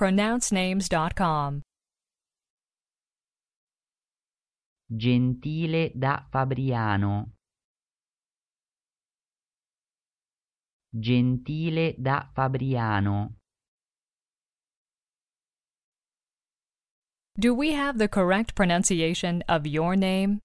PronounceNames.com. Gentile da Fabriano. Gentile da Fabriano. Do we have the correct pronunciation of your name?